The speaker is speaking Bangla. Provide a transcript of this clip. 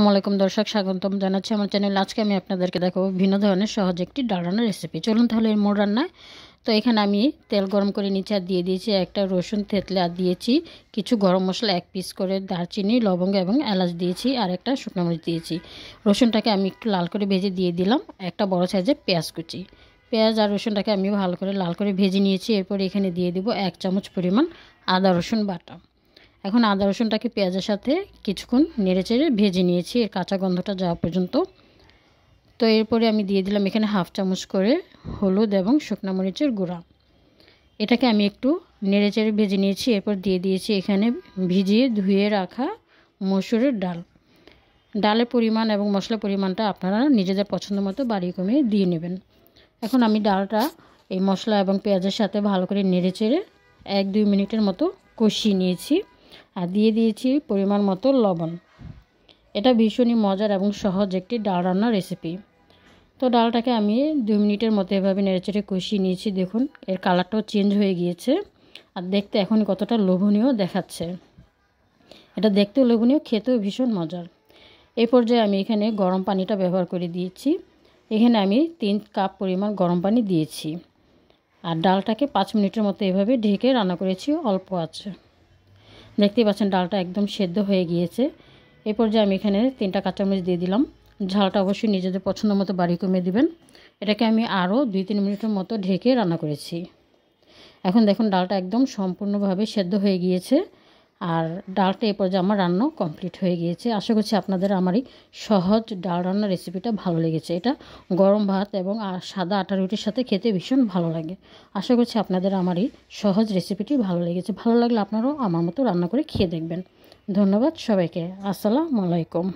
আসসালামাইকুম দর্শক, স্বাগতম জানাচ্ছি আমার চ্যানেল আজকে আমি আপনাদেরকে দেখাবো ভিন্ন ধরনের সহজ একটি ডাল রান্নার রেসিপি চলুন তাহলে এর মোড় রান্নায় তো এখানে আমি তেল গরম করে নিচে আর দিয়ে দিয়েছি একটা রসুন থেতলে আর দিয়েছি কিছু গরম মশলা, এক পিস করে দারচিনি, লবঙ্গ এবং এলাচ দিয়েছি আর একটা শুকনো মরিচ দিয়েছি। রসুনটাকে আমি একটু লাল করে ভেজে দিয়ে দিলাম, একটা বড় সাইজের পেঁয়াজ কুচি। পেঁয়াজ আর রসুনটাকে আমি ভালো করে লাল করে ভেজে নিয়েছি, এরপর এখানে দিয়ে দিব এক চামচ পরিমাণ আদা রসুন বাটা। এখন আদা রসুনটাকে পেঁয়াজের সাথে কিছুক্ষণ নেড়ে চেড়ে ভেজে নিয়েছি, এর কাঁচা গন্ধটা যাওয়া পর্যন্ত। তো এরপরে আমি দিয়ে দিলাম এখানে হাফ চামচ করে হলুদ এবং শুকনা মরিচের গুঁড়া। এটাকে আমি একটু নেড়ে চেড়ে ভেজে নিয়েছি, এরপর দিয়ে দিয়েছি এখানে ভিজিয়ে ধুয়ে রাখা মসুরের ডাল। ডালের পরিমাণ এবং মশলার পরিমাণটা আপনারা নিজেদের পছন্দ মতো বাড়িয়ে কমিয়ে দিয়ে নেবেন। এখন আমি ডালটা এই মশলা এবং পেঁয়াজের সাথে ভালো করে নেড়ে চেড়ে এক দুই মিনিটের মতো কষিয়ে নিয়েছি। আর দিয়ে দিয়েছি পরিমাণ মতো লবণ। এটা ভীষণই মজার এবং সহজ একটি ডাল রান্নার রেসিপি তো ডালটাকে আমি দুই মিনিটের মতো এভাবে নেড়েচেড়ে কষিয়ে নিয়েছি, দেখুন, এর কালারটাও চেঞ্জ হয়ে গিয়েছে। আর দেখতে এখন কতটা লোভনীয় দেখাচ্ছে। এটা দেখতেও লোভনীয়, খেতেও ভীষণ মজার। এই পর্যায়ে আমি এখানে গরম পানিটা ব্যবহার করে দিয়েছি। এখানে আমি তিন কাপ পরিমাণ গরম পানি দিয়েছি। আর ডালটাকে পাঁচ মিনিটের মতো এভাবে ঢেকে রান্না করেছি, অল্প আছে। দেখতেই পাচ্ছেন ডালটা একদম সেদ্ধ হয়ে গিয়েছে। এরপর পর্যায়ে আমি এখানে তিনটা কাঁচামরিচ দিয়ে দিলাম। ঝালটা অবশ্যই নিজেদের পছন্দ মতো বাড়ি কমিয়ে দিবেন। এটাকে আমি আরও দুই তিন মিনিটের মতো ঢেকে রান্না করেছি। এখন দেখুন ডালটা একদম সম্পূর্ণভাবে সেদ্ধ হয়ে গিয়েছে। আর ডালটা এ পর্যায়ে আমার রান্না কমপ্লিট হয়ে গিয়েছে। আশা করছি আপনাদের আমার এই সহজ ডাল রান্নার রেসিপিটা ভালো লেগেছে। এটা গরম ভাত এবং সাদা আটা রুটির সাথে খেতে ভীষণ ভালো লাগে। আশা করছি আপনাদের আমার এই সহজ রেসিপিটি ভালো লেগেছে। ভালো লাগলে আপনারাও আমার মতো রান্না করে খেয়ে দেখবেন। ধন্যবাদ সবাইকে। আসসালামু আলাইকুম।